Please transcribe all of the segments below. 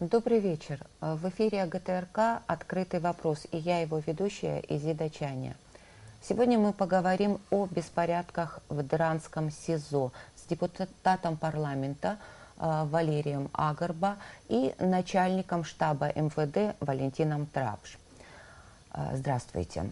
Добрый вечер. В эфире ГТРК «Открытый вопрос» и я его ведущая Изида Чаня. Сегодня мы поговорим о беспорядках в Дранском СИЗО с депутатом парламента э, Валерием Агарба и начальником штаба МВД Валентином Трапш. Э, здравствуйте.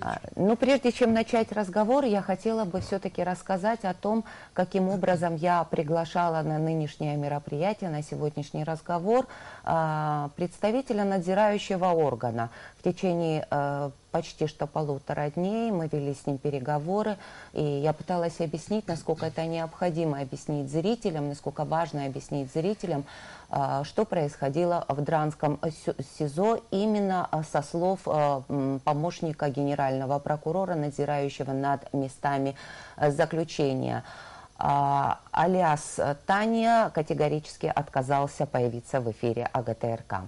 А, ну, прежде чем начать разговор, я хотела бы все-таки рассказать о том, каким образом я приглашала на нынешнее мероприятие, на сегодняшний разговор а, представителя надзирающего органа. В течение э, почти что полутора дней мы вели с ним переговоры, и я пыталась объяснить, насколько это необходимо объяснить зрителям, насколько важно объяснить зрителям, а, что происходило в Дранском СИЗО именно а, со слов а, помощника генерального прокурора, надзирающего над местами заключения. Алиас Таня категорически отказался появиться в эфире АГТРК.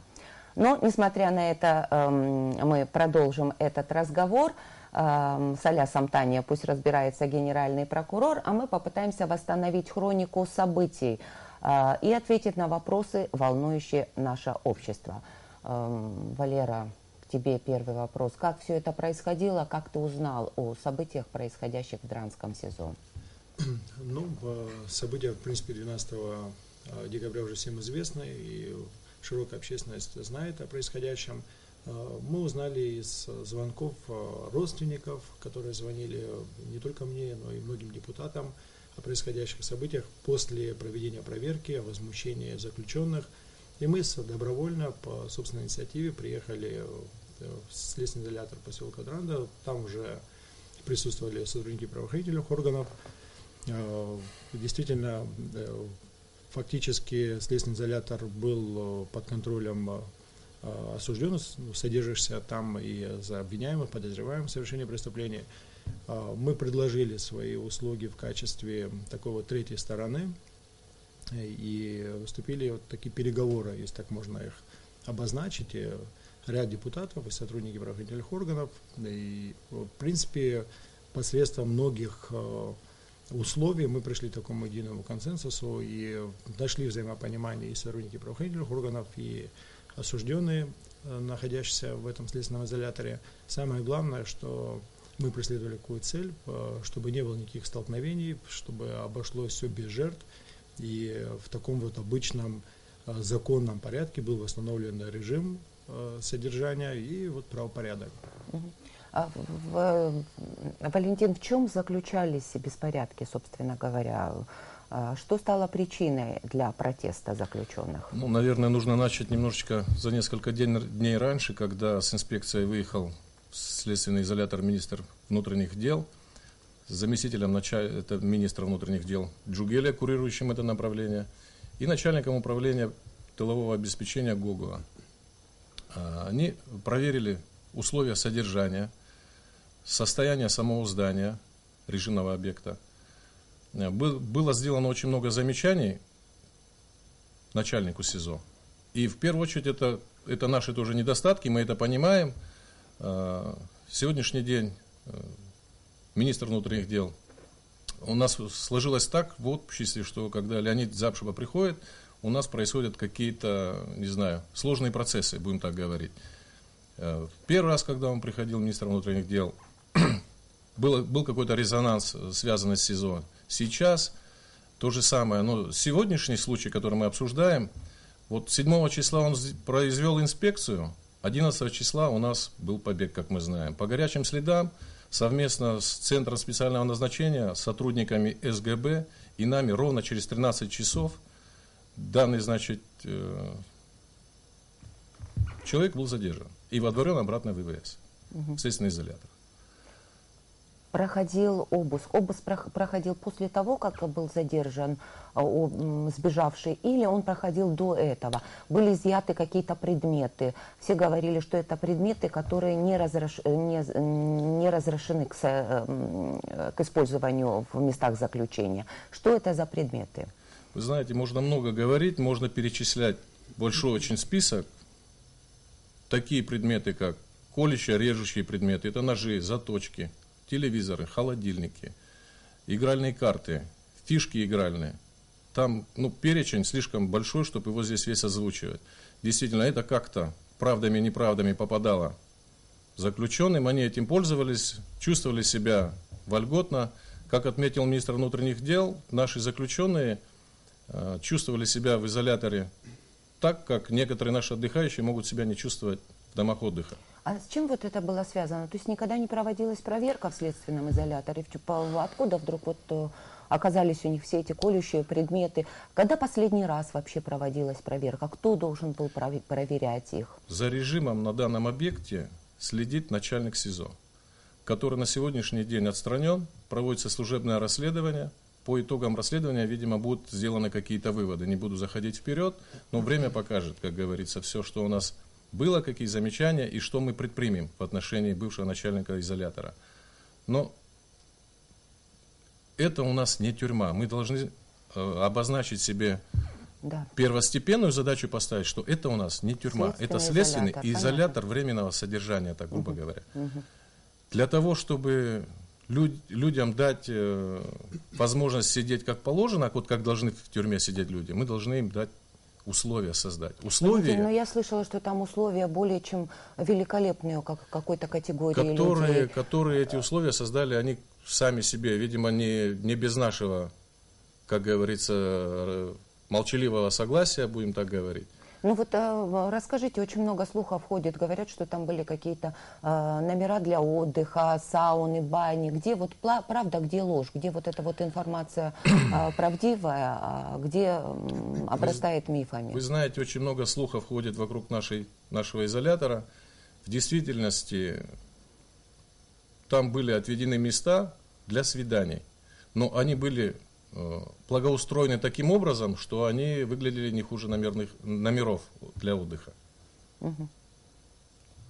Но, несмотря на это, эм, мы продолжим этот разговор эм, с Алясом Таня, пусть разбирается генеральный прокурор, а мы попытаемся восстановить хронику событий, а, и ответить на вопросы, волнующие наше общество. Эм, Валера, тебе первый вопрос. Как все это происходило? Как ты узнал о событиях, происходящих в Дранском СИЗО? Ну, события, в принципе, 12 а, декабря уже всем известны, и широкая общественность знает о происходящем. А, мы узнали из звонков родственников, которые звонили не только мне, но и многим депутатам, о происходящих событиях после проведения проверки, о возмущении заключенных. И мы добровольно по собственной инициативе приехали в следственный изолятор поселка Дранда. Там уже присутствовали сотрудники правоохранительных органов. Э, действительно, э, фактически следственный изолятор был под контролем э, осужденных, содержишься там и за обвиняемых, подозреваемых в совершении преступления. А, мы предложили свои услуги в качестве такой вот третьей стороны и выступили вот такие переговоры, если так можно их обозначить, и ряд депутатов и сотрудники правоохранительных органов. И, в принципе, посредством многих условий мы пришли к такому единому консенсусу и нашли взаимопонимание и сотрудники правоохранительных органов, и осужденные, а, находящиеся в этом следственном изоляторе. Самое главное, что мы преследовали какую цель, э, чтобы не было никаких столкновений, чтобы обошлось все без жертв. И в таком вот обычном э, законном порядке был восстановлен режим э, содержания и вот правопорядок. А в, Валентин, в чем заключались беспорядки, собственно говоря? А что стало причиной для протеста заключенных? Ну, наверное, нужно начать немножечко за несколько день, дней раньше, когда с инспекцией выехал следственный изолятор министр внутренних дел, с заместителем началь... это министра внутренних дел Джугеля, курирующим это направление, и начальником управления тылового обеспечения Гогова. А, они проверили условия содержания, состояние самого здания, режимного объекта. Было сделано очень много замечаний начальнику СИЗО. И в первую очередь это, это наши тоже недостатки, мы это понимаем – Э, сегодняшний день э, министр внутренних дел у нас сложилось так в обществе, что когда Леонид Запшева приходит, у нас происходят какие-то, не знаю, сложные процессы, будем так говорить. Э, первый раз, когда он приходил, министр внутренних дел, был, был какой-то резонанс, связанный с СИЗО. Сейчас то же самое. Но сегодняшний случай, который мы обсуждаем, вот 7 числа он произвел инспекцию, 11 числа у нас был побег, как мы знаем. По горячим следам совместно с Центром специального назначения, сотрудниками СГБ и нами ровно через 13 часов данный, значит, э, человек был задержан и водворен обратно в ВВС, угу. в следственный изолятор проходил обыск. Обыск проходил после того, как был задержан а, сбежавший, или он проходил до этого. Были изъяты какие-то предметы. Все говорили, что это предметы, которые не, разреш... не, не разрешены к, к использованию в местах заключения. Что это за предметы? Вы знаете, можно много говорить, можно перечислять большой очень список. Такие предметы, как колющие, режущие предметы, это ножи, заточки, телевизоры, холодильники, игральные карты, фишки игральные. Там ну, перечень слишком большой, чтобы его здесь весь озвучивать. действительно это как-то правдами и неправдами попадало заключенным, они этим пользовались, чувствовали себя вольготно. Как отметил министр внутренних дел, наши заключенные э, чувствовали себя в изоляторе так, как некоторые наши отдыхающие могут себя не чувствовать в домах отдыха. А с чем вот это было связано? То есть никогда не проводилась проверка в следственном изоляторе? Откуда вдруг вот э, оказались у них все эти колющие предметы? Когда последний раз вообще проводилась проверка? Кто должен был проверять их? За режимом на данном объекте следит начальник СИЗО, который на сегодняшний день отстранен, проводится служебное расследование. По итогам расследования, видимо, будут сделаны какие-то выводы. Не буду заходить вперед, но время покажет, как говорится, все, что у нас было, какие замечания и что мы предпримем в отношении бывшего начальника изолятора. Но это у нас не тюрьма. Мы должны э, обозначить себе да. первостепенную задачу поставить, что это у нас не тюрьма, это следственный изолятор, изолятор временного содержания, так грубо угу. говоря. Угу. Для того, чтобы люд, людям дать э, возможность сидеть как положено, вот как должны в тюрьме сидеть люди, мы должны им дать условия создать. Условия, но я слышала, что там условия более чем великолепные как какой-то категории которые, людей. Которые эти условия создали, они сами себе, видимо, не, не без нашего, как говорится, молчаливого согласия, будем так говорить. Ну вот а, расскажите, очень много слухов ходит, говорят, что там были какие-то а, номера для отдыха, сауны, бани. Где вот правда, где ложь, где вот эта вот информация а, правдивая, а где обрастает мифами? Вы знаете, очень много слухов ходит вокруг нашей, нашего изолятора. В действительности там были отведены места для свиданий, но они были благоустроены таким образом, что они выглядели не хуже номерных, номеров для отдыха. Угу.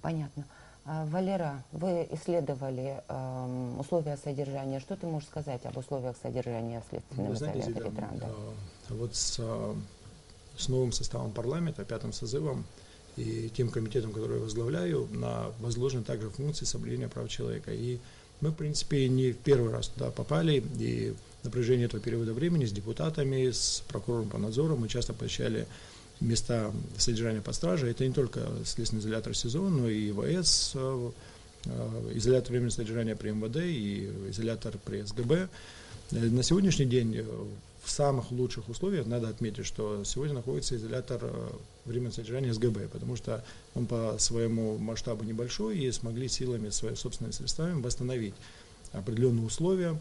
Понятно. А, Валера, вы исследовали э, условия содержания. Что ты можешь сказать об условиях содержания в следственном изоляторе Транда? Э, вот с, э, с новым составом парламента, пятым созывом и тем комитетом, который я возглавляю, на, возложены также функции соблюдения прав человека. И мы, в принципе, не в первый раз туда попали, и напряжение этого периода времени с депутатами, с прокурором по надзору. Мы часто посещали места содержания под стражей. Это не только следственный изолятор СИЗО, но и ВС, э, э, изолятор временного содержания при МВД и изолятор при СГБ. Э, на сегодняшний день в самых лучших условиях надо отметить, что сегодня находится изолятор временного содержания СГБ, потому что он по своему масштабу небольшой и смогли силами, своими собственными средствами восстановить определенные условия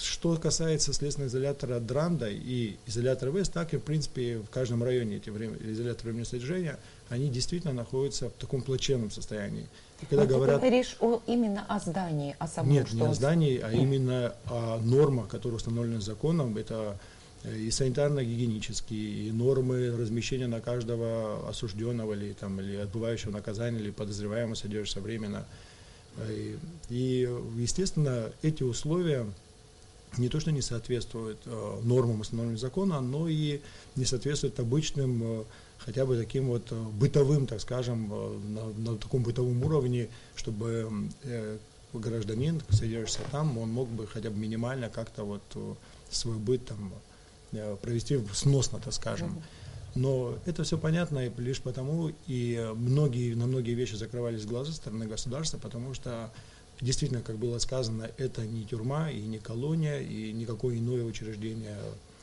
что касается следственного изолятора Дранда и изолятора ВЭС, так и, в принципе, в каждом районе эти время, изоляторы временного содержания, они действительно находятся в таком плачевном состоянии. И когда Но говорят, ты говоришь о, именно о здании, о самом Нет, не о здании, а именно о нормах, которые установлены законом. Это э, и санитарно-гигиенические, и нормы размещения на каждого осужденного или, там, или отбывающего наказания, или подозреваемого содержится временно. Э, и, и, естественно, эти условия не то, что не соответствует э, нормам установленных закона, но и не соответствует обычным, э, хотя бы таким вот э, бытовым, так скажем, э, на, на таком бытовом уровне, чтобы э, гражданин, содержащийся там, он мог бы хотя бы минимально как-то вот э, свой быт там э, провести сносно, так скажем. Но это все понятно и лишь потому, и многие, на многие вещи закрывались глаза со стороны государства, потому что Действительно, как было сказано, это не тюрьма и не колония, и никакое иное учреждение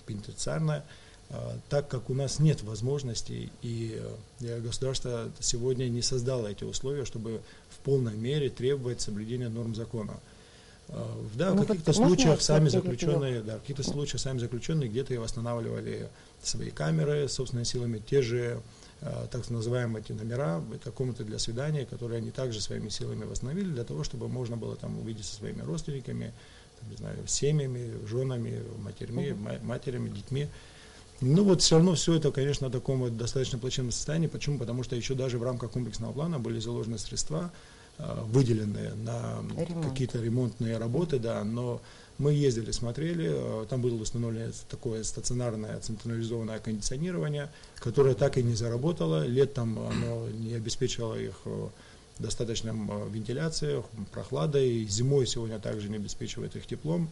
пенитенциарное, а, так как у нас нет возможностей, и э, государство сегодня не создало эти условия, чтобы в полной мере требовать соблюдения норм закона. А, да, ну, в каких-то случаях сами заключенные, да, в каких-то случаях сами заключенные где-то и восстанавливали свои камеры собственными силами, те же так называемые эти номера, это комнаты для свидания, которые они также своими силами восстановили для того, чтобы можно было там увидеть со своими родственниками, там, не знаю, семьями, женами, матерьми, uh-huh. матерями, детьми. Ну вот все равно все это, конечно, в таком вот достаточно плачевном состоянии. Почему? Потому что еще даже в рамках комплексного плана были заложены средства, э, выделенные на какие-то ремонтные работы, да, но мы ездили, смотрели, э, там было установлено такое стационарное централизованное кондиционирование, которое так и не заработало, летом оно не обеспечивало их э, достаточным э, вентиляцией, прохладой, зимой сегодня также не обеспечивает их теплом.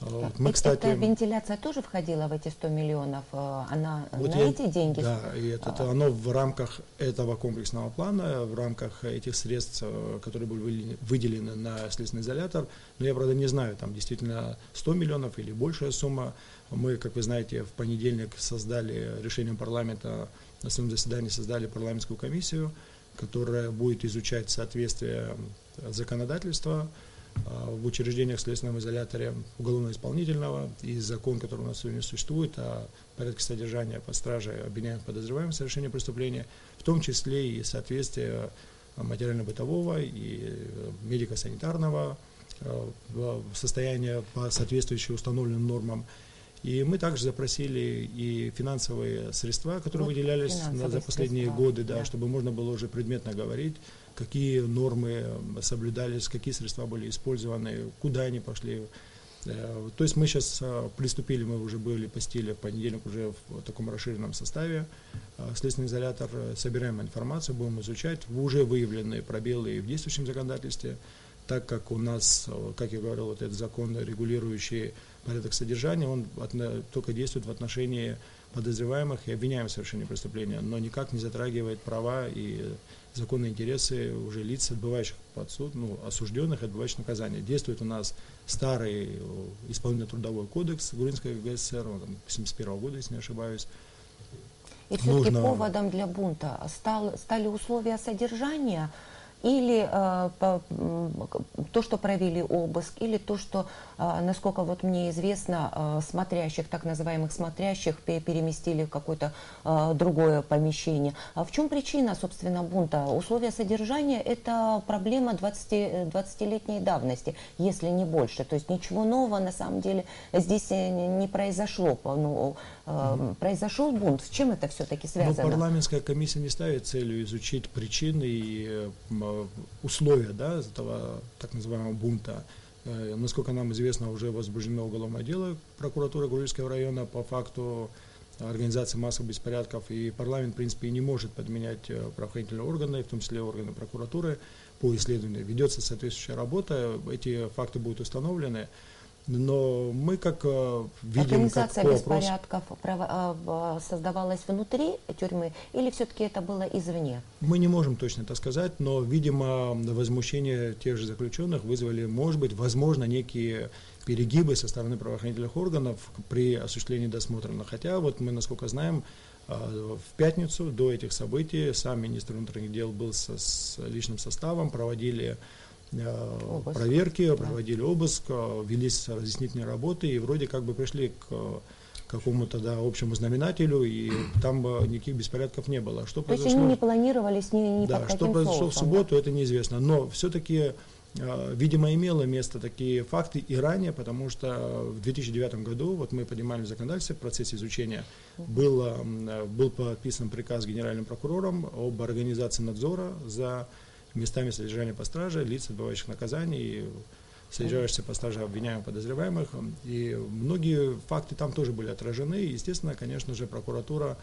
Вот. Мы, кстати, Эта вентиляция тоже входила в эти 100 миллионов? Она вот на я, эти деньги? Да, и это, это оно в рамках этого комплексного плана, в рамках этих средств, которые были выделены на следственный изолятор. Но я, правда, не знаю, там действительно 100 миллионов или большая сумма. Мы, как вы знаете, в понедельник создали решением парламента, на своем заседании создали парламентскую комиссию, которая будет изучать соответствие законодательства а, в учреждениях в следственном изоляторе уголовно-исполнительного. И закон, который у нас сегодня существует о порядке содержания под стражей обвиняемых подозреваемых в совершении преступления, в том числе и соответствие материально-бытового и э, медико-санитарного э, состояния по соответствующим установленным нормам. И мы также запросили и финансовые средства, которые вот выделялись на, за последние средства, годы, да, да, чтобы можно было уже предметно говорить, какие нормы соблюдались, какие средства были использованы, куда они пошли. Э, то есть мы сейчас э, приступили, мы уже были по стиле в понедельник уже в таком расширенном составе. Э, следственный изолятор, собираем информацию, будем изучать уже выявленные пробелы в действующем законодательстве, так как у нас, как я говорил, вот этот закон, регулирующий порядок содержания, он только действует в отношении подозреваемых и обвиняемых в совершении преступления, но никак не затрагивает права и законные интересы уже лиц, отбывающих под суд, ну, осужденных, отбывающих наказание. Действует у нас старый исполнительно-трудовой кодекс Грузинской ГССР, он там 71 года, если не ошибаюсь. И все-таки Нужно... поводом для бунта стал, стали условия содержания или э, по, то, что провели обыск, или то, что, э, насколько вот мне известно, э, смотрящих, так называемых смотрящих, переместили в какое-то э, другое помещение. А в чем причина, собственно, бунта? Условия содержания – это проблема 20, 20-летней давности, если не больше. То есть ничего нового на самом деле здесь не произошло. Ну, э, произошел бунт. С чем это все-таки ну, связано? Ну, парламентская комиссия не ставит целью изучить причины и условия да, этого так называемого бунта. Э, насколько нам известно, уже возбуждено уголовное дело прокуратуры Гурильского района по факту организации массовых беспорядков, и парламент, в принципе, не может подменять э, правоохранительные органы, в том числе органы прокуратуры, по исследованию. Ведется соответствующая работа, эти факты будут установлены. Но мы как э, видим... Организация как беспорядков э, создавалась внутри тюрьмы или все-таки это было извне? Мы не можем точно это сказать, но, видимо, возмущение тех же заключенных вызвали, может быть, возможно, некие перегибы со стороны правоохранительных органов при осуществлении досмотра. Но хотя, вот мы, насколько знаем, э, в пятницу до этих событий сам министр внутренних дел был со, с личным составом, проводили обыск. проверки, проводили обыск, э, велись разъяснительные работы и вроде как бы пришли к какому-то да, общему знаменателю, и там никаких беспорядков не было. Что То произошло? есть они не планировались ни, ни да, что произошло в субботу, да? это неизвестно. Но все-таки, э, видимо, имело место такие факты и ранее, потому что в 2009 году, вот мы поднимали законодательство в процессе изучения, был, был подписан приказ генеральным прокурором об организации надзора за местами содержания по страже лиц, отбывающих наказание и содержащихся по страже обвиняемых, подозреваемых. И многие факты там тоже были отражены. Естественно, конечно же, прокуратура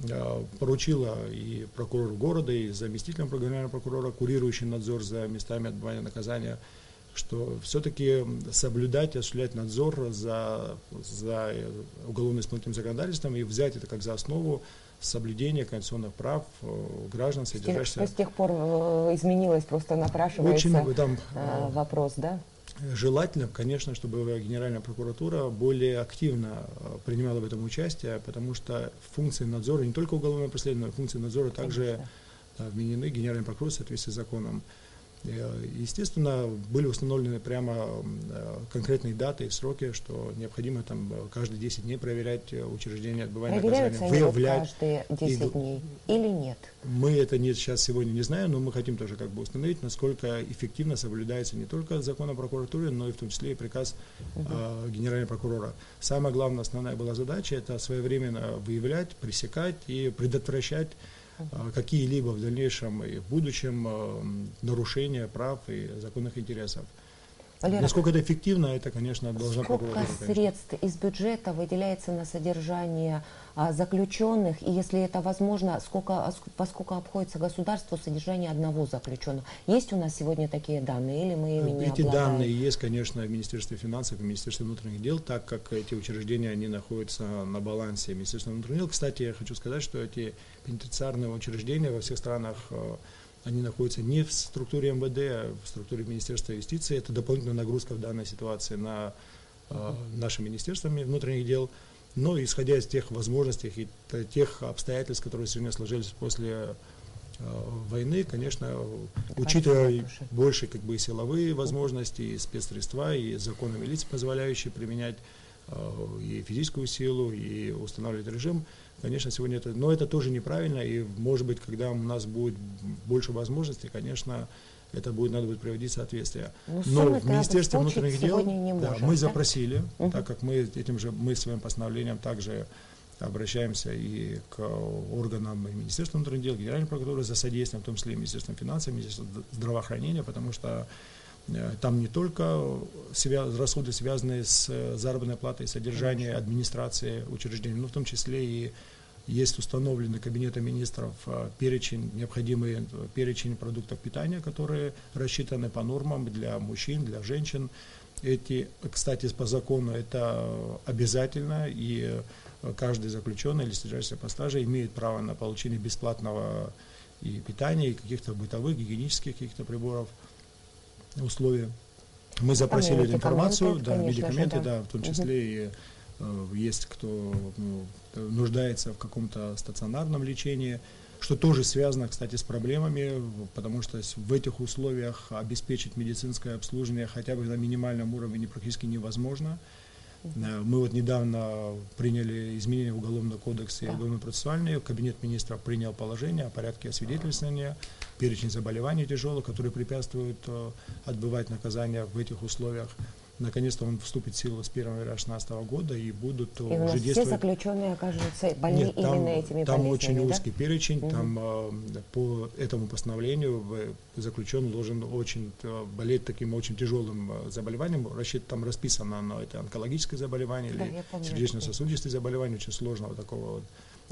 э, поручила и прокурору города, и заместителям генерального прокурора, курирующий надзор за местами отбывания наказания, что все-таки соблюдать осуществлять надзор за, за уголовно-исполнительным законодательством и взять это как за основу соблюдения конституционных прав э, граждан, содержащихся... С тех пор э, изменилось, просто напрашивается Очень, там, э, вопрос, да? Желательно, конечно, чтобы Генеральная прокуратура более активно принимала в этом участие, потому что функции надзора, не только уголовного преследования, но и функции надзора также конечно. вменены Генеральной прокуратуре в соответствии с законом. Э, естественно, были установлены прямо э, конкретные даты и сроки, что необходимо там э, каждые 10 дней проверять учреждения отбывания наказания, выявлять. каждые 10 и, дней или нет? Мы это не, сейчас сегодня не знаем, но мы хотим тоже как бы установить, насколько эффективно соблюдается не только закон о прокуратуре, но и в том числе и приказ угу. э, генерального прокурора. Самая главная, основная была задача это своевременно выявлять, пресекать и предотвращать какие-либо в дальнейшем и в будущем а, нарушения прав и законных интересов. Валера, Насколько это эффективно, это, конечно, должно Сколько средств из бюджета выделяется на содержание заключенных, и если это возможно, сколько, во сколько обходится государству содержание одного заключенного? Есть у нас сегодня такие данные, или мы ими не Эти обладаем? данные есть, конечно, в Министерстве финансов и Министерстве внутренних дел, так как эти учреждения, они находятся на балансе Министерства внутренних дел. Кстати, я хочу сказать, что эти пенитенциарные учреждения во всех странах э, они находятся не в структуре МВД, а в структуре Министерства юстиции. Это дополнительная нагрузка в данной ситуации на э, наше Министерство внутренних дел. Но исходя из тех возможностей и тех обстоятельств, которые сегодня сложились после э, войны, конечно, учитывая больше как бы силовые возможности, и спецсредства, и законы милиции, позволяющие применять э, и физическую силу, и устанавливать режим, Конечно, сегодня это, но это тоже неправильно, и может быть, когда у нас будет больше возможностей, конечно, это будет, надо будет приводить соответствие. Но, ну, но в Министерстве внутренних дел да, мы да? запросили, угу. так как мы этим же, мы своим постановлением также обращаемся и к органам Министерства внутренних дел, Генеральной прокуратуры за содействием, в том числе и Министерством финансов, Министерством здравоохранения, потому что э, там не только свя- расходы, связанные с заработной платой, содержание администрации учреждений, но в том числе и есть установленный Кабинетом министров э, перечень, необходимый э, перечень продуктов питания, которые рассчитаны по нормам для мужчин, для женщин. Эти, кстати, по закону это обязательно, и э, каждый заключенный или содержащийся по стаже имеет право на получение бесплатного и питания, и каких-то бытовых, гигиенических каких-то приборов, условий. Мы запросили эту информацию, да, медикаменты, да. да, в том числе угу. и есть кто ну, нуждается в каком-то стационарном лечении, что тоже связано, кстати, с проблемами, потому что в этих условиях обеспечить медицинское обслуживание хотя бы на минимальном уровне практически невозможно. Э, мы вот недавно приняли изменения в Уголовный кодекс и Уголовно-процессуальный. Кабинет министров принял положение о порядке освидетельствования, перечень заболеваний тяжелых, которые препятствуют э, отбывать наказание в этих условиях. Наконец-то он вступит в силу с 1 января 2016 года и будут и уже нас действовать... все заключенные окажутся больны Нет, там, именно этими Там очень да? узкий перечень, угу. там э, по этому постановлению заключенный должен очень э, болеть таким очень тяжелым э, заболеванием. Рассчит, там расписано оно, это онкологическое заболевание да, или сердечно-сосудистые заболевания очень сложного такого вот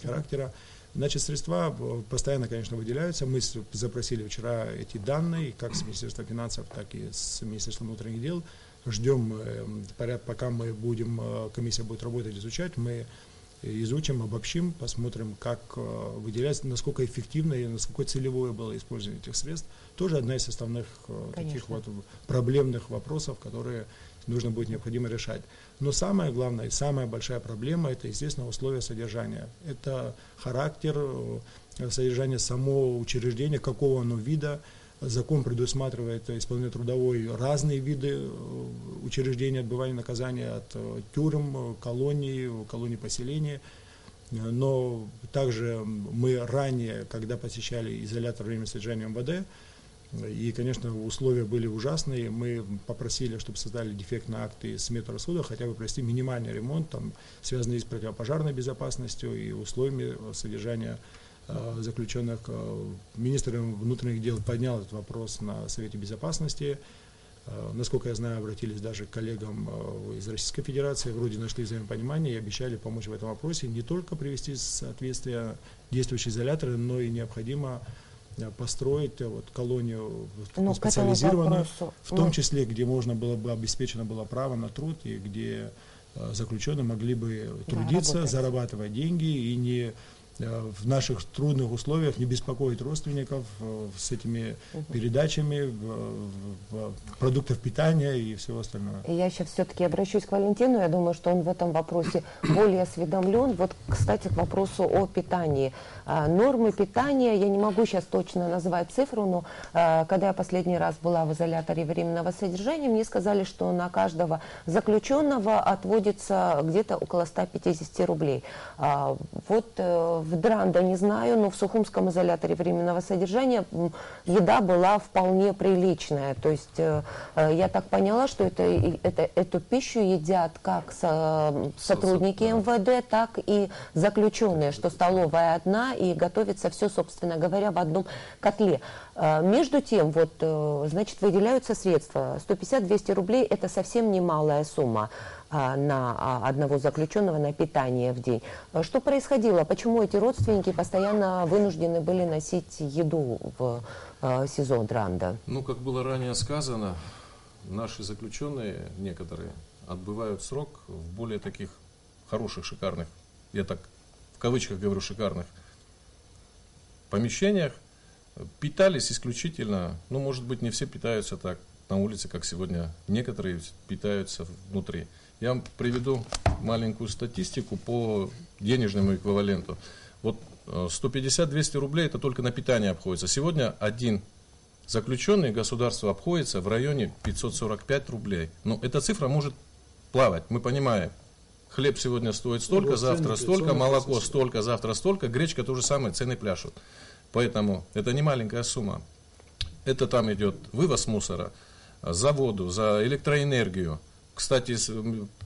характера. Значит, средства постоянно, конечно, выделяются. Мы запросили вчера эти данные, как с Министерства финансов, так и с Министерством внутренних дел ждем, э, пока мы будем, э, комиссия будет работать, изучать, мы изучим, обобщим, посмотрим, как э, выделяется, насколько эффективно и насколько целевое было использование этих средств. Тоже одна из основных Конечно. таких вот проблемных вопросов, которые нужно будет необходимо решать. Но самое главное, самая большая проблема, это, естественно, условия содержания. Это характер содержания самого учреждения, какого оно вида, Закон предусматривает исполнение трудовой разные виды э, учреждений отбывания наказания от э, тюрем, колоний, колоний поселения. Но также мы ранее, когда посещали изолятор временного содержания МВД, и, конечно, условия были ужасные. Мы попросили, чтобы создали дефектные акты смету расходов, хотя бы провести минимальный ремонт, там, связанный с противопожарной безопасностью и условиями содержания Э, заключенных. Э, министр внутренних дел поднял этот вопрос на Совете Безопасности. Э, насколько я знаю, обратились даже к коллегам из Российской Федерации, вроде нашли взаимопонимание и обещали помочь в этом вопросе, не только привести в соответствие действующие изоляторы, но и необходимо построить вот колонию ну, специализированную, в том ну. числе, где можно было бы обеспечено было право на труд и где заключенные могли бы трудиться, да, зарабатывать деньги и не Э, в наших трудных условиях не беспокоить родственников э, с этими передачами продуктов питания и всего остального. Я сейчас все-таки обращусь к Валентину. Я думаю, что он в этом вопросе более осведомлен. Вот, кстати, к вопросу о питании. А, нормы питания, я не могу сейчас точно назвать цифру, но а, когда я последний раз была в изоляторе временного содержания, мне сказали, что на каждого заключенного отводится где-то около 150 рублей. А, вот э, в Дранда не знаю, но в Сухумском изоляторе временного содержания еда была вполне приличная. То есть э, э, я так поняла, что это, это, эту пищу едят как сотрудники МВД, так и заключенные, что столовая одна и готовится все, собственно говоря, в одном котле. Между тем, вот, значит, выделяются средства. 150-200 рублей – это совсем немалая сумма. А, на а, одного заключенного на питание в день. Что происходило? Почему эти родственники постоянно вынуждены были носить еду в а, СИЗО Дранда? Ну, как было ранее сказано, наши заключенные, некоторые, отбывают срок в более таких хороших, шикарных, я так в кавычках говорю, шикарных помещениях, питались исключительно, ну, может быть, не все питаются так на улице, как сегодня некоторые питаются внутри. Я вам приведу маленькую статистику по денежному эквиваленту. Вот 150-200 э, рублей это только на питание обходится. Сегодня один заключенный государство обходится в районе 545 рублей. Но эта цифра может плавать, мы понимаем. Хлеб сегодня стоит столько, завтра столько, молоко столько, завтра столько, гречка то же самое, цены пляшут. Поэтому это не маленькая сумма. Это там идет вывоз мусора за воду, за электроэнергию, кстати,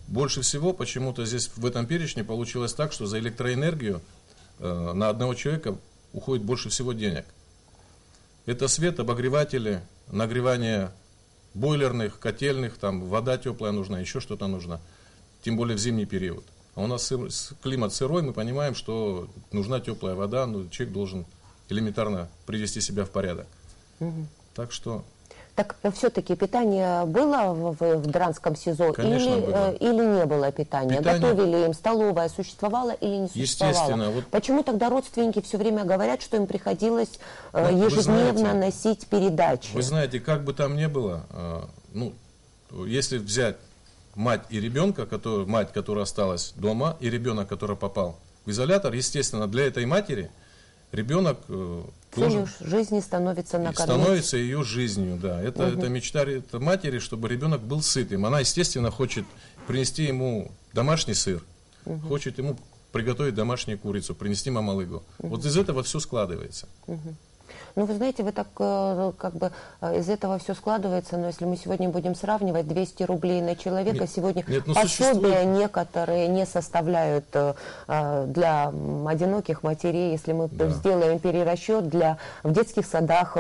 больше всего почему-то здесь в этом перечне получилось так, что за электроэнергию э, на одного человека уходит больше всего денег. Это свет, обогреватели, нагревание бойлерных, котельных, там вода теплая нужна, еще что-то нужно, тем более в зимний период. А у нас климат сырой, мы понимаем, что нужна теплая вода, но человек должен элементарно привести себя в порядок. Угу. Так что так все-таки питание было в, в, Дранском СИЗО Конечно, или, было. Э, или не было питания? Питание... Готовили им, столовая существовала или не существовала? Естественно. Вот... Почему тогда родственники все время говорят, что им приходилось э, ежедневно знаете, носить передачи? Вы знаете, как бы там ни было, э, ну, если взять мать и ребенка, который, мать, которая осталась дома, и ребенок, который попал в изолятор, естественно, для этой матери – ребенок э, Целью жизни становится накормить. Становится ее жизнью, да. Это, угу. это мечта это матери, чтобы ребенок был сытым. Она, естественно, хочет принести ему домашний сыр, угу. хочет ему приготовить домашнюю курицу, принести мамалыгу. Угу. Вот из этого все складывается. Угу. Ну, вы знаете, вы так э, как бы э, из этого все складывается, но если мы сегодня будем сравнивать 200 рублей на человека, нет, сегодня нет, ну, пособия существует... некоторые не составляют э, для одиноких матерей, если мы да. сделаем перерасчет для в детских садах,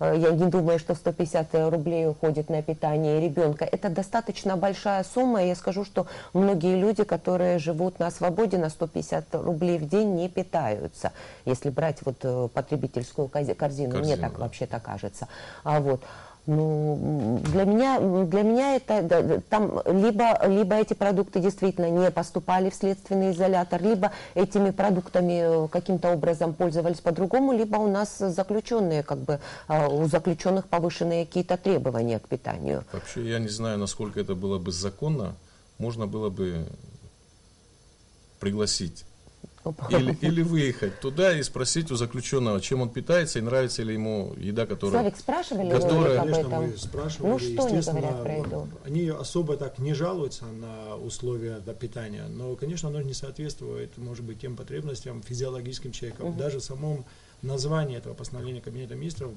я не думаю, что 150 рублей уходит на питание ребенка. Это достаточно большая сумма, я скажу, что многие люди, которые живут на свободе, на 150 рублей в день не питаются, если брать вот потребительскую корзину корзину, корзину мне так да. вообще-то кажется. А вот. Ну, для меня, для меня это да, там либо, либо эти продукты действительно не поступали в следственный изолятор, либо этими продуктами э, каким-то образом пользовались по-другому, либо у нас заключенные, как бы, а, у заключенных повышенные какие-то требования к питанию. Вообще, я не знаю, насколько это было бы законно. Можно было бы пригласить или, или выехать туда и спросить у заключенного, чем он питается и нравится ли ему еда, которая... Славик, спрашивали которая... Конечно, этом? мы спрашивали. Ну, что они говорят про еду? Они особо так не жалуются на условия питания, но, конечно, оно не соответствует, может быть, тем потребностям физиологическим человека. Угу. Даже в самом названии этого постановления Кабинета министров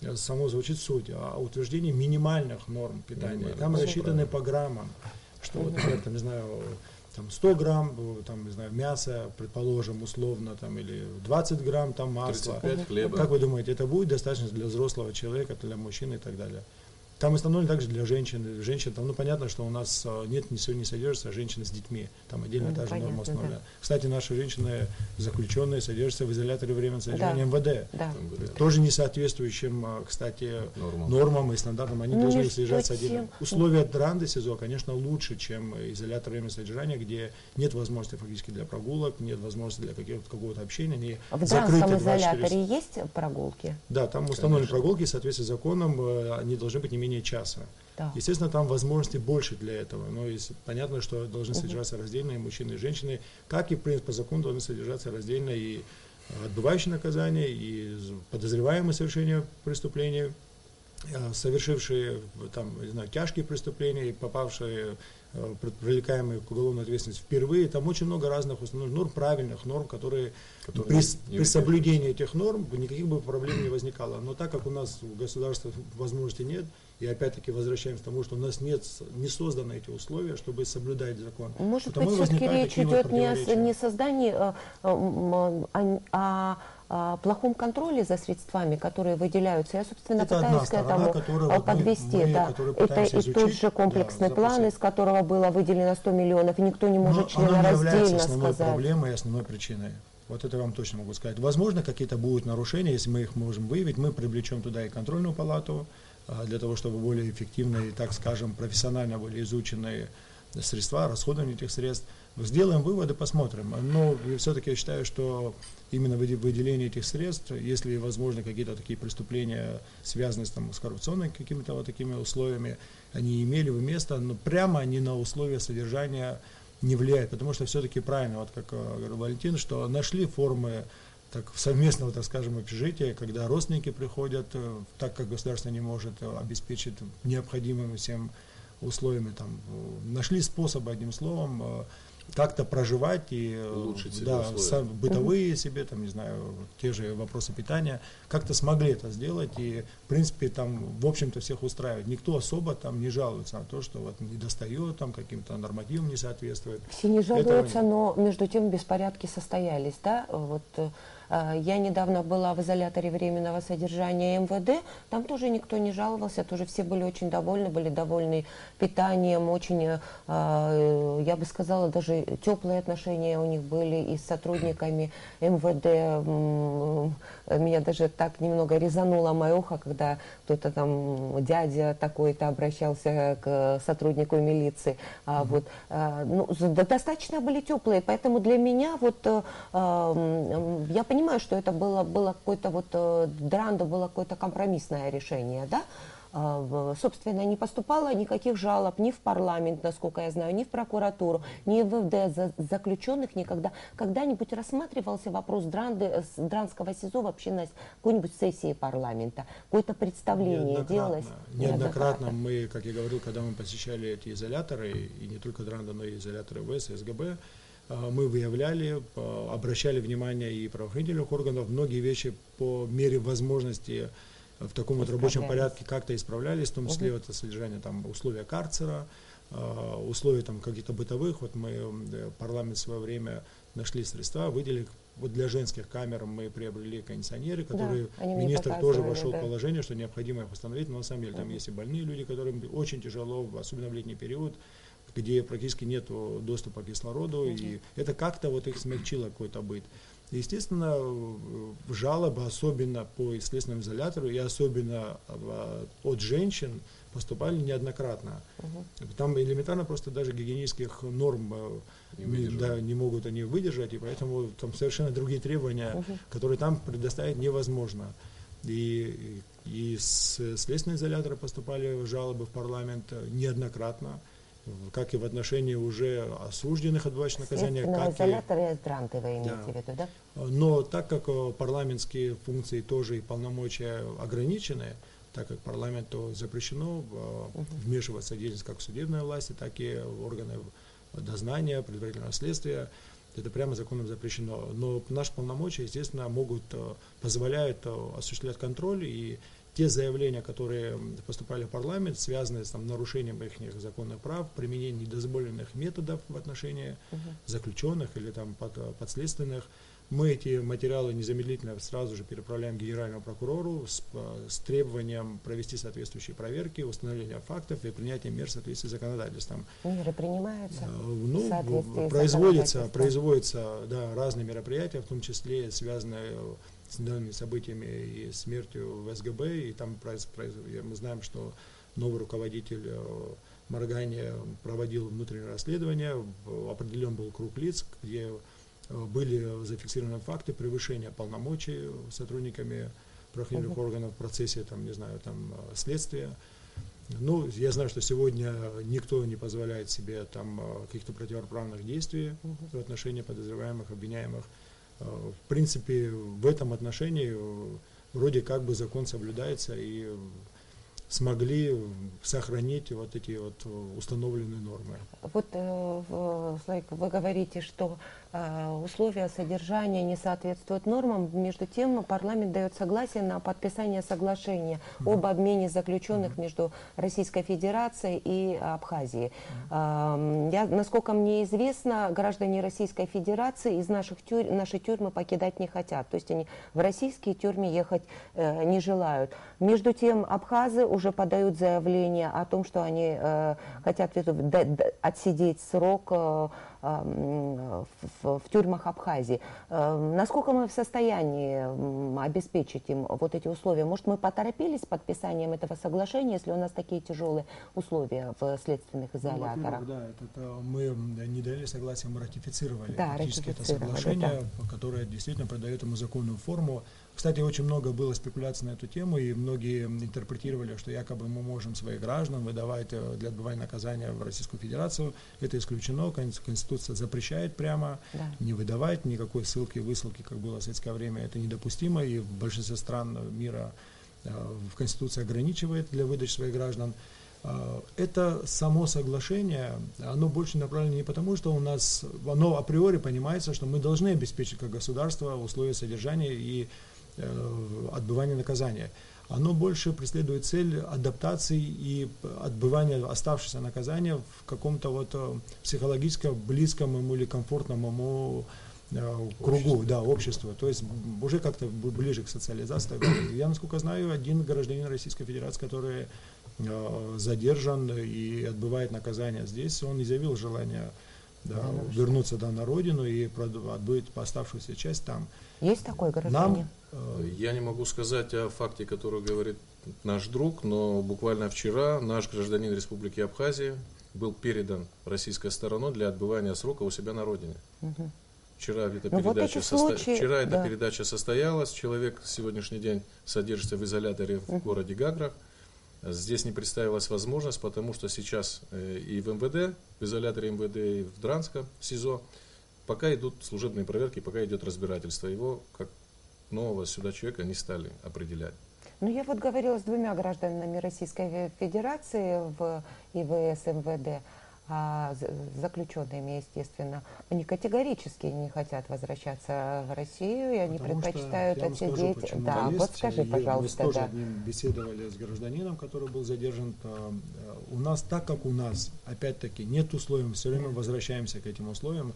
э, само звучит суть о утверждении минимальных норм питания. Минимально. Там рассчитаны по граммам, что, вот, например, там, не знаю, там 100 грамм, э, там, не знаю, мяса, предположим, условно, там, или 20 грамм там масла. 35 хлеба. Как вы думаете, это будет достаточно для взрослого человека, для мужчины и так далее? Там установлено также для женщин. Женщин, там, ну, понятно, что у нас а, нет, не, не содержится женщины с детьми. Там отдельно ну, та же норма установлена. Да. Кстати, наши женщины заключенные содержатся в изоляторе временного содержания да. МВД. Да. Тоже не соответствующим, а, кстати, нормам, нормам и стандартам. Они ну, должны содержаться отдельно. Условия Дранды СИЗО, конечно, лучше, чем изолятор временного содержания, где нет возможности фактически для прогулок, нет возможности для какого-то, какого-то общения. Они в Дранском изоляторе есть прогулки? Да, там установлены прогулки, в соответствии с законом, э, они должны быть не менее часа. Да. Естественно, там возможности больше для этого. Но есть, понятно, что должны содержаться раздельно и мужчины, и женщины, как и, в принципе, по закону должны содержаться раздельно и отбывающие наказания, и подозреваемые совершения преступления, э, совершившие там, не знаю, тяжкие преступления и попавшие э, привлекаемые к уголовной ответственности впервые. Там очень много разных норм, правильных норм, которые, которые при, при соблюдении этих норм никаких бы проблем не возникало. Но так как у нас у государства возможности нет, и опять-таки возвращаемся к тому, что у нас нет, не созданы эти условия, чтобы соблюдать закон. Может быть, все-таки речь идет не о, не создании, а, а, а, а о плохом контроле за средствами, которые выделяются. Я, собственно, это пытаюсь к этому подвести. Мы, мы, да. Это и изучить, тот же комплексный да, план, из которого было выделено 100 миллионов, и никто не может членораздельно сказать. проблемой и основной причиной. Вот это я вам точно могу сказать. Возможно, какие-то будут нарушения, если мы их можем выявить, мы привлечем туда и контрольную палату, а, для того, чтобы более эффективно и, так скажем, профессионально были изучены средства, расходование этих средств. Сделаем выводы, посмотрим. Но все-таки я считаю, что именно выделение этих средств, если возможно какие-то такие преступления, связанные с, там, с коррупционными какими-то вот такими условиями, они имели бы место, но прямо они на условия содержания не влияют. Потому что все-таки правильно, вот как э, говорил Валентин, что нашли формы так, совместного, так скажем, общежития, когда родственники приходят, э, так как государство не может э, обеспечить необходимыми всем условиями, там, нашли способ, одним словом, как-то проживать и Улучшить себе да, сам, бытовые себе, там, не знаю, те же вопросы питания, как-то смогли это сделать и, в принципе, там, в общем-то, всех устраивает. Никто особо там не жалуется на то, что вот не достает, там, каким-то нормативам не соответствует. Все не жалуются, но между тем беспорядки состоялись, да, вот э, я недавно была в изоляторе временного содержания МВД, там тоже никто не жаловался, тоже все были очень довольны, были довольны питанием, очень, а, я бы сказала, даже теплые отношения у них были и с сотрудниками МВД. Меня даже так немного резануло мое ухо, когда кто-то там, дядя такой-то обращался к сотруднику милиции. А, вот, ну, достаточно были теплые, поэтому для меня вот я понимаю, что это было, было какое-то вот, э, Дранда было какое-то компромиссное решение, да, а, собственно, не поступало никаких жалоб ни в парламент, насколько я знаю, ни в прокуратуру, ни в за заключенных никогда. Когда-нибудь рассматривался вопрос Дранды, Дранского СИЗО вообще на какой-нибудь сессии парламента? Какое-то представление неоднократно, делалось? Неоднократно мы, как я говорил, когда мы посещали эти изоляторы, и не только Дранда, но и изоляторы ВС, СГБ, мы выявляли, обращали внимание и правоохранительных органов, многие вещи по мере возможности в таком вот рабочем порядке как-то исправлялись, в том числе угу. это содержание там условия карцера, а, условия там каких-то бытовых. Вот мы э, парламент в свое время нашли средства, выделили вот для женских камер мы приобрели кондиционеры, которые да, министр тоже вошел да. в положение, что необходимо их установить, но на самом деле там есть и больные люди, которым очень тяжело, особенно в летний период, где практически нет доступа к кислороду, и это как-то вот их смягчило какой-то быт. Естественно, жалобы, особенно по следственному изолятору и особенно а, от женщин, поступали неоднократно. Угу. Там элементарно просто даже гигиенических норм э, не, да, не могут они выдержать, и поэтому там совершенно другие требования, угу. которые там предоставить невозможно. И, и с следственного изолятора поступали жалобы в парламент неоднократно как и в отношении уже осужденных отбывающих наказания. Как и гранты вы имеете да. в виду, да? Но так как э, парламентские функции тоже и полномочия ограничены, так как парламенту запрещено угу. вмешиваться в деятельность как судебной власти, так и органы дознания, предварительного следствия, это прямо законом запрещено. Но наши полномочия, естественно, могут, э, позволяют осуществлять контроль и те заявления, которые поступали в парламент, связанные с там, нарушением их законных прав, применением недозволенных методов в отношении угу. заключенных или там, под, подследственных, мы эти материалы незамедлительно сразу же переправляем генеральному прокурору с, с требованием провести соответствующие проверки, установления фактов и принятия мер в соответствии с законодательством. Меры принимаются? Э, ну, производятся, производятся да, разные мероприятия, в том числе связанные с данными событиями и смертью в СГБ, и там мы знаем, что новый руководитель э, Моргания проводил внутреннее расследование, определен был круг лиц, где э, были зафиксированы факты превышения полномочий сотрудниками правоохранительных органов в процессе, там, не знаю, там, э, следствия. Ну, я знаю, что сегодня никто не позволяет себе там каких-то противоправных действий в отношении подозреваемых, обвиняемых. Э, в принципе, в этом отношении э, вроде как бы закон соблюдается, и смогли сохранить вот эти вот установленные нормы. Вот, э, Слайк, вы говорите, что э, условия содержания не соответствуют нормам. Между тем, парламент дает согласие на подписание соглашения об обмене заключенных между Российской Федерацией и Абхазией. Mm-hmm. Я, насколько мне известно, граждане Российской Федерации из наших тюр... нашей тюрьмы покидать не хотят. То есть они в российские тюрьмы ехать э, не желают. Между тем, абхазы уже подают заявление о том, что они э, хотят отсидеть срок э, в, в тюрьмах Абхазии. Э, насколько мы в состоянии обеспечить им вот эти условия? Может, мы поторопились с подписанием этого соглашения, если у нас такие тяжелые условия в следственных ну, изоляторах? Ну, да, это, это мы не дали согласие, мы ратифицировали да, фактически это соглашение, да. которое действительно придает ему законную форму. Кстати, очень много было спекуляций на эту тему, и многие интерпретировали, что якобы мы можем своих граждан выдавать э, для отбывания наказания в Российскую Федерацию. Это исключено, Конституция запрещает прямо да. не выдавать никакой ссылки, высылки, как было в советское время. Это недопустимо, и в большинстве стран мира э, в Конституции ограничивает для выдачи своих граждан. Э, это само соглашение, оно больше направлено не потому, что у нас, оно априори понимается, что мы должны обеспечить как государство условия содержания и отбывания наказания. Оно больше преследует цель адаптации и отбывания оставшегося наказания в каком-то вот э, психологически близком ему или комфортном ему э, кругу, да, общества, то есть уже как-то ближе к социализации. Я, насколько знаю, один гражданин Российской Федерации, который задержан и отбывает наказание здесь, он изъявил желание да, вернуться да, на родину и отбыть оставшуюся часть там. Есть такой гражданин? Нам, Э, я не могу сказать о факте, который говорит наш друг, но буквально вчера наш гражданин Республики Абхазия был передан российской стороной для отбывания срока у себя на родине. Угу. Вчера эта, ну, передача, вот состо... случаи, Вчера да. эта передача состоялась. Человек сегодняшний день содержится в изоляторе в угу. городе Гаграх. Здесь не представилась возможность, потому что сейчас э, и в МВД, в изоляторе МВД, и в Дранском СИЗО, пока идут служебные проверки, пока идет разбирательство. Его, как нового сюда человека не стали определять. Ну, я вот говорила с двумя гражданами Российской Федерации в ИВС МВД, а заключенными, естественно, они категорически не хотят возвращаться в Россию, и они Потому предпочитают отсидеть. Скажу, да, есть. вот скажи, пожалуйста. Мы тоже да. беседовали с гражданином, который был задержан. Э, у нас, так как у нас, опять-таки, нет условий, мы все время возвращаемся к этим условиям,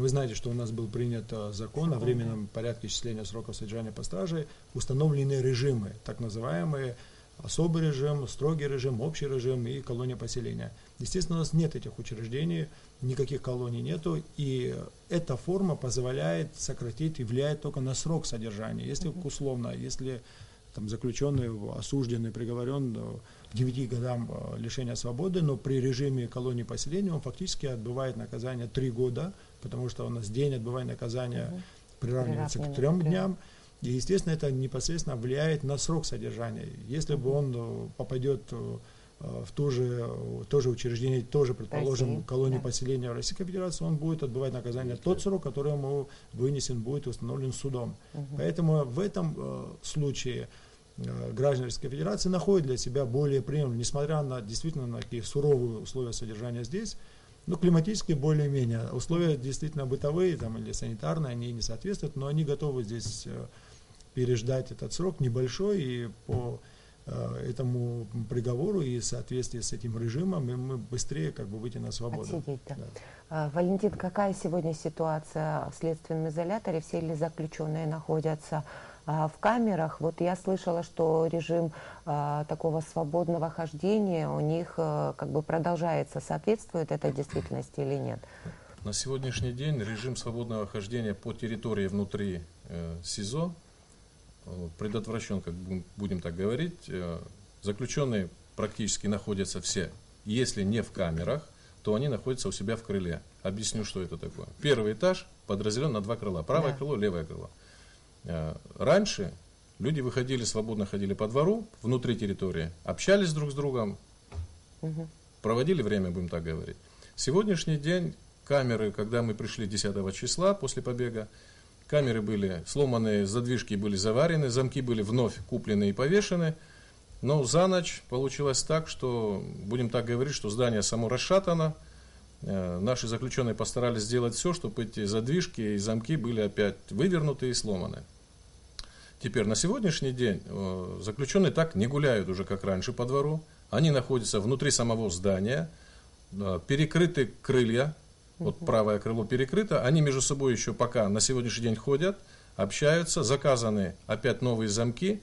вы знаете, что у нас был принят э, закон о временном порядке исчисления сроков содержания по страже, установлены режимы, так называемые особый режим, строгий режим, общий режим и колония поселения. Естественно, у нас нет этих учреждений, никаких колоний нету, и эта форма позволяет сократить и влияет только на срок содержания. Если условно, если там заключенный, осужденный, приговорен э, к 9 годам э, лишения свободы, но при режиме колонии поселения он фактически отбывает наказание 3 года, потому что у нас день отбывания наказания угу. приравнивается к трем дням. И, естественно, это непосредственно влияет на срок содержания. Если бы он э, попадет в то же, то же учреждение, тоже, предположим, России, колонию да. поселения в Российской Федерации, он будет отбывать наказание тот срок, который ему вынесен будет установлен судом. Угу. Поэтому в этом э, случае граждане Российской Федерации находят для себя более приемлемо, несмотря на действительно на такие суровые условия содержания здесь, ну, климатические более-менее. Условия действительно бытовые там, или санитарные, они не соответствуют, но они готовы здесь э, переждать этот срок небольшой, и по э, этому приговору и в соответствии с этим режимом и мы быстрее как бы выйти на свободу. Отсидеть, да. А, Валентин, какая сегодня ситуация в следственном изоляторе? Все ли заключенные находятся в камерах. Вот я слышала, что режим а, такого свободного хождения у них а, как бы продолжается. Соответствует это действительности или нет? На сегодняшний день режим свободного хождения по территории внутри э, СИЗО э, предотвращен, как будем так говорить. Э, заключенные практически находятся все, если не в камерах, то они находятся у себя в крыле. Объясню, что это такое. Первый этаж подразделен на два крыла. Правое да. крыло, левое крыло. Э, раньше люди выходили, свободно ходили по двору, внутри территории, общались друг с другом, угу. проводили время, будем так говорить. Сегодняшний день камеры, когда мы пришли 10 числа после побега, камеры были сломаны, задвижки были заварены, замки были вновь куплены и повешены. Но за ночь получилось так, что, будем так говорить, что здание само расшатано. Э, наши заключенные постарались сделать все, чтобы эти задвижки и замки были опять вывернуты и сломаны. Теперь на сегодняшний день э, заключенные так не гуляют уже как раньше по двору. Они находятся внутри самого здания, э, перекрыты крылья, вот правое крыло перекрыто, они между собой еще пока на сегодняшний день ходят, общаются, заказаны опять новые замки.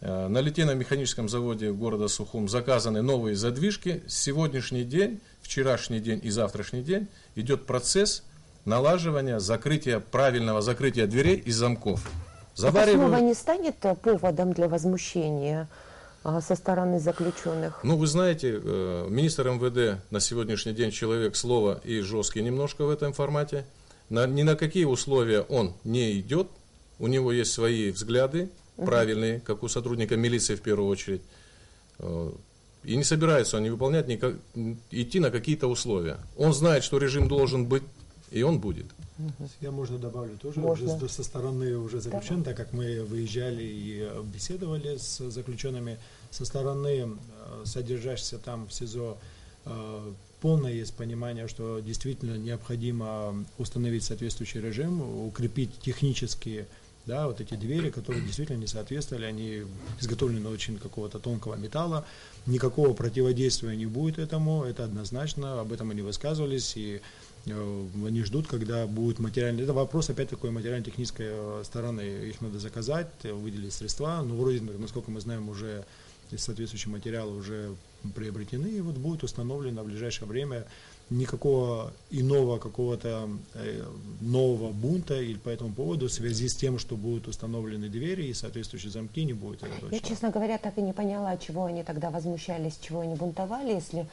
Э, на литейно-механическом заводе города Сухум заказаны новые задвижки. Сегодняшний день, вчерашний день и завтрашний день идет процесс налаживания закрытия, правильного закрытия дверей и замков. Заваривают... Это снова не станет э, поводом для возмущения а, со стороны заключенных? Ну, вы знаете, э, министр МВД на сегодняшний день человек слова и жесткий немножко в этом формате. На, ни на какие условия он не идет. У него есть свои взгляды, правильные, как у сотрудника милиции в первую очередь. Э, и не собирается он не выполнять, никак, идти на какие-то условия. Он знает, что режим должен быть, и он будет. Я, можно, добавлю тоже можно. уже со стороны уже заключенных, так как мы выезжали и э, беседовали с заключенными, со стороны э, содержащихся там в СИЗО э, полное есть понимание, что действительно необходимо установить соответствующий режим, укрепить технические да, вот эти двери, которые действительно не соответствовали, они изготовлены очень какого-то тонкого металла, никакого противодействия не будет этому, это однозначно, об этом они высказывались, и они ждут, когда будет материально. Это вопрос опять такой материально-технической э, стороны. Их надо заказать, э, выделить средства. Но вроде, насколько мы знаем, уже соответствующие материалы уже приобретены, и вот будет установлено в ближайшее время никакого иного какого-то нового бунта или по этому поводу в связи с тем, что будут установлены двери и соответствующие замки не будет. Я, честно говоря, так и не поняла, чего они тогда возмущались, чего они бунтовали, если Э,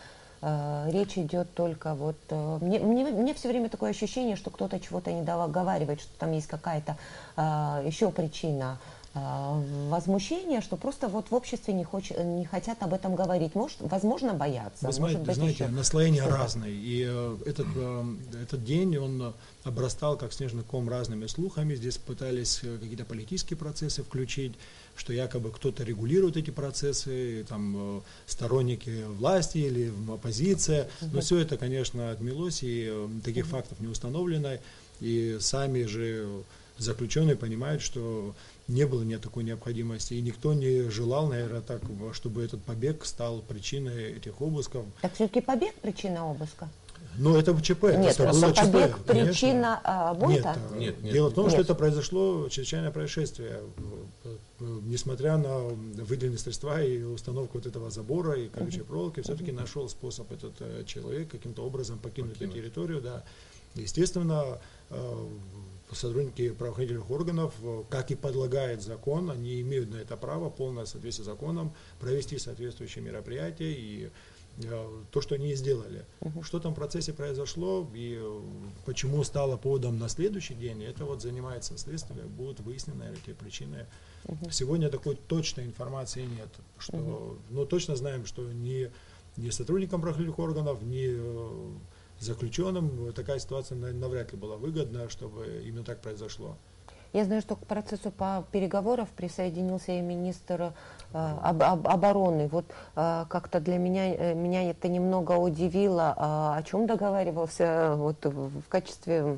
речь идет только вот... Э, мне, мне, мне все время такое ощущение, что кто-то чего-то не договаривает, что там есть какая-то э, еще причина возмущения, что просто вот в обществе не, хоч, не хотят об этом говорить. Может, возможно, боятся. Вы знаете, может быть, знаете еще наслоения разные. И э, этот, э, этот день, он обрастал как снежный ком разными слухами. Здесь пытались какие-то политические процессы включить что якобы кто-то регулирует эти процессы, там, э, сторонники власти или оппозиция. Но все это, конечно, отмелось, и э, таких фактов не установлено. И сами же заключенные понимают, что не было нет такой необходимости, и никто не желал, наверное, так, чтобы этот побег стал причиной этих обысков. Так все-таки побег причина обыска? Ну, это ЧП. Нет, это было побег ЧП, причина а, бунта? Нет, нет, нет. Дело в том, нет. что это произошло чрезвычайное происшествие. Несмотря на выделенные средства и установку вот этого забора и колючей проволоки, все-таки нашел способ этот э, человек каким-то образом покинуть, покинуть. эту территорию. Да. Естественно, э, сотрудники правоохранительных органов, э, как и предлагает закон, они имеют на это право, полное соответствие законам, провести соответствующие мероприятия и Э, то, что они сделали. Uh-huh. Что там в процессе произошло и э, почему стало поводом на следующий день, это вот занимается следствие, будут выяснены эти причины. Uh-huh. Сегодня такой точной информации нет, что, uh-huh. но точно знаем, что ни, ни сотрудникам правоохранительных органов, ни э, заключенным такая ситуация навряд ли была выгодна, чтобы именно так произошло. Я знаю, что к процессу по переговоров присоединился и министр э, об, об, обороны. Вот э, как-то для меня, э, меня это немного удивило. Э, о чем договаривался вот, в качестве...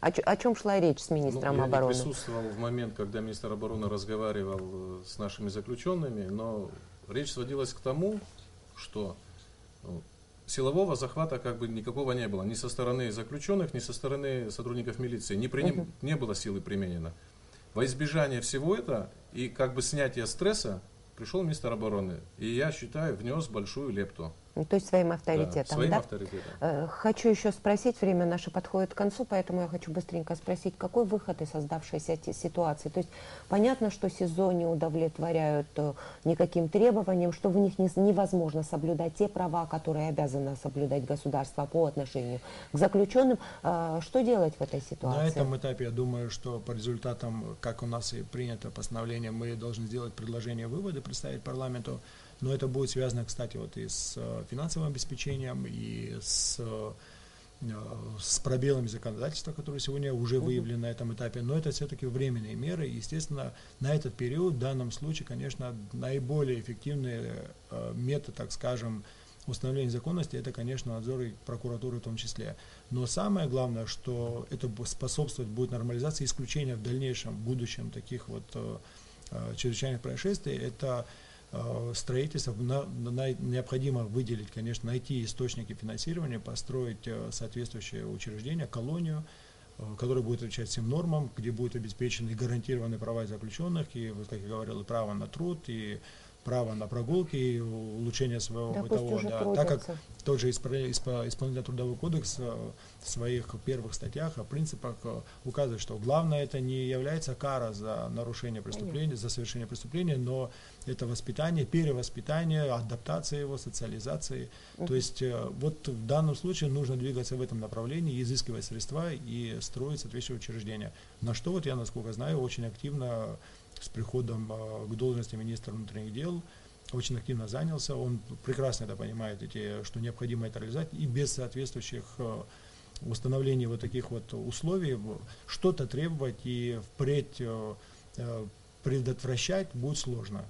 О, о чем шла речь с министром ну, я обороны? Я присутствовал в момент, когда министр обороны разговаривал с нашими заключенными, но речь сводилась к тому, что ну, силового захвата как бы никакого не было. Ни со стороны заключенных, ни со стороны сотрудников милиции. Не, приним, угу. не было силы применено. Во избежание всего этого и как бы снятие стресса пришел министр обороны. И я считаю, внес большую лепту. Ну, то есть своим авторитетом, да? Своим да? авторитетом. Э, хочу еще спросить, время наше подходит к концу, поэтому я хочу быстренько спросить, какой выход из создавшейся ситуации? То есть понятно, что СИЗО не удовлетворяют э, никаким требованиям, что в них невозможно соблюдать те права, которые обязано соблюдать государство по отношению к заключенным. Э, что делать в этой ситуации? На этом этапе я думаю, что по результатам, как у нас и принято постановление, мы должны сделать предложение выводы, представить парламенту но это будет связано, кстати, вот и с э, финансовым обеспечением, и с э, с пробелами законодательства, которые сегодня уже выявлены на этом этапе, но это все-таки временные меры. И, естественно, на этот период, в данном случае, конечно, наиболее эффективный метод, так скажем, установления законности, это, конечно, надзор и прокуратуры в том числе. Но самое главное, что это способствовать будет нормализации исключения в дальнейшем, в будущем таких вот э, э, чрезвычайных происшествий, это э, на, необходимо выделить, конечно, найти источники финансирования, построить э, соответствующее учреждение, колонию, э, которая будет отвечать всем нормам, где будут обеспечены и гарантированы права заключенных, и, как я говорил, и право на труд, и право на прогулки и улучшение своего да, бытового. Да, так как тот же исполнительный трудовой кодекс в своих первых статьях о принципах э, указывает, что главное это не является кара за нарушение преступления, Понятно. за совершение преступления, но это воспитание, перевоспитание, адаптация его, социализация. Угу. То есть э, вот в данном случае нужно двигаться в этом направлении, изыскивать средства и строить соответствующее учреждение. На что вот я, насколько знаю, очень активно с приходом а, к должности министра внутренних дел очень активно занялся. Он прекрасно это понимает, эти, что необходимо это реализовать, и без соответствующих а, установления вот таких вот условий что-то требовать и впредь а, предотвращать будет сложно.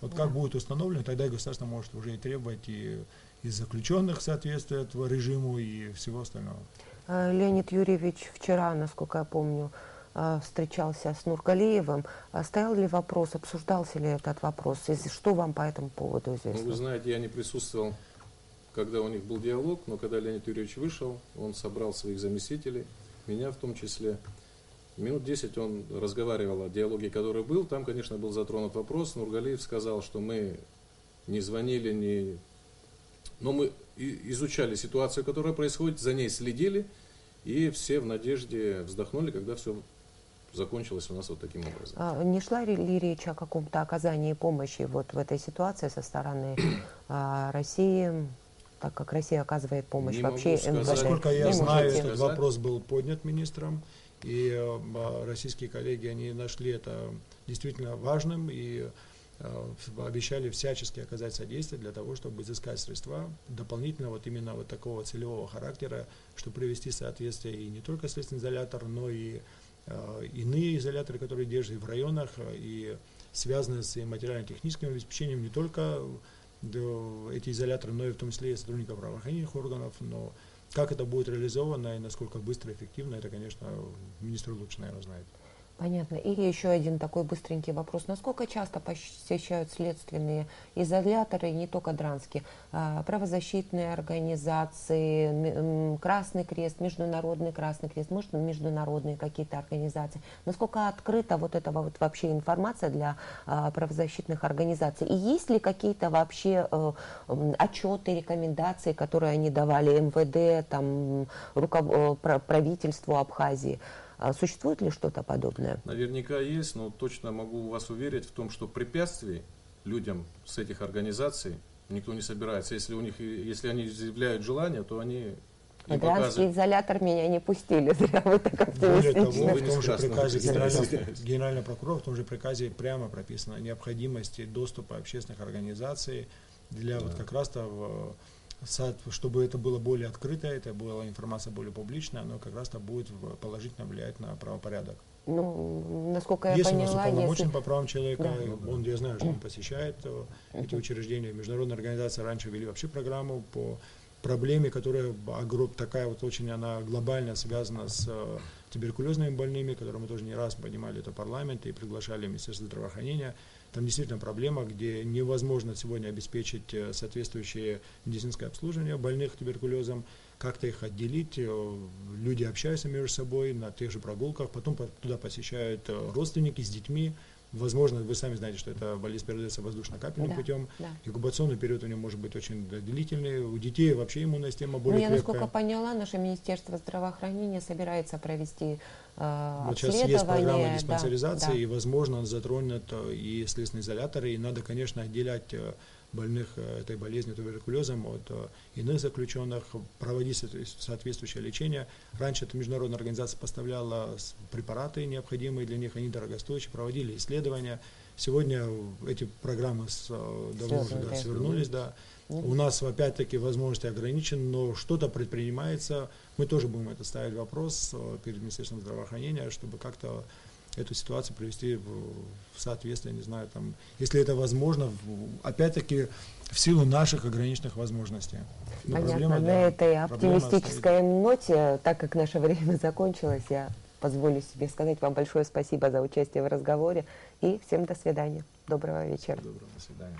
Вот как будет установлено, тогда и государство может уже и требовать и из заключенных соответствует режиму и всего остального. Леонид Юрьевич вчера, насколько я помню, встречался с Нургалиевым. А стоял ли вопрос, обсуждался ли этот вопрос? И что вам по этому поводу известно? Ну, вы знаете, я не присутствовал, когда у них был диалог, но когда Леонид Юрьевич вышел, он собрал своих заместителей, меня в том числе. Минут 10 он разговаривал о диалоге, который был. Там, конечно, был затронут вопрос. Нургалиев сказал, что мы не звонили, не... но мы изучали ситуацию, которая происходит, за ней следили, и все в надежде вздохнули, когда все закончилось у нас вот таким образом. А, не шла ли речь о каком-то оказании помощи вот в этой ситуации со стороны а, России, так как Россия оказывает помощь не вообще МВД? Насколько я не знаю, этот вопрос был поднят министром, и а, российские коллеги, они нашли это действительно важным, и обещали всячески оказать содействие для того, чтобы изыскать средства дополнительно вот именно вот такого целевого характера, чтобы привести в соответствие и не только следственный изолятор, но и Э, иные изоляторы, которые держат в районах э, и связаны с материально-техническим обеспечением не только эти изоляторы, но и в том числе и сотрудников правоохранительных органов, но как это будет реализовано и насколько быстро и эффективно, это, конечно, министр лучше, наверное, знает. Понятно. Или еще один такой быстренький вопрос. Насколько часто посещают следственные изоляторы, не только Дранские, а, правозащитные организации, Красный Крест, Международный Красный Крест, может, международные какие-то организации? Насколько открыта вот эта вот вообще информация для а, правозащитных организаций? И есть ли какие-то вообще э, отчеты, рекомендации, которые они давали МВД, там. Э, правительству Абхазии? А существует ли что-то подобное? Наверняка есть, но точно могу вас уверить в том, что препятствий людям с этих организаций никто не собирается. Если, у них, если они заявляют желание, то они не Гражданский изолятор меня не пустили, зря вы так оптимистичны. Более того, в том же приказе генерального, генерального прокурора, в том же приказе прямо прописана необходимость доступа общественных организаций для да. вот как раз-то чтобы это было более открыто, это была информация более публичная, оно как раз-то будет положительно влиять на правопорядок. Ну, насколько я если поняла, он если... по правам человека, да. он, я знаю, что он посещает uh эти учреждения. Международная организация раньше вели вообще программу по проблеме, которая такая вот очень она глобально связана с э, туберкулезными больными, которые мы тоже не раз поднимали это парламент и приглашали Министерство здравоохранения. Там действительно проблема, где невозможно сегодня обеспечить э, соответствующее медицинское обслуживание больных туберкулезом, как-то их отделить, э, люди общаются между собой на тех же прогулках, потом туда посещают родственники с детьми, Возможно, вы сами знаете, что это болезнь передается воздушно-капельным да, путем. Да. Инкубационный период у него может быть очень длительный. У детей вообще иммунная система более ну, Я, насколько поняла, наше Министерство здравоохранения собирается провести э, вот сейчас есть программа диспансеризации, да, да. и, возможно, он затронет э, и следственные изоляторы, и надо, конечно, отделять э, больных э, этой болезнью туберкулезом от э, иных заключенных, проводить соответствующее лечение. Раньше эта международная организация поставляла препараты необходимые для них, они дорогостоящие, проводили исследования, Сегодня эти программы с, э, давно уже да, свернулись, да. У нас опять-таки возможности ограничены, но что-то предпринимается. Мы тоже будем это ставить вопрос перед Министерством здравоохранения, чтобы как-то эту ситуацию привести в, в соответствие, не знаю, там, если это возможно, опять-таки в силу наших ограниченных возможностей. Но Понятно. проблема, На да, этой оптимистической ноте, так как наше время закончилось, я позволю себе сказать вам большое спасибо за участие в разговоре и всем до свидания. Доброго вечера. Доброго, до свидания.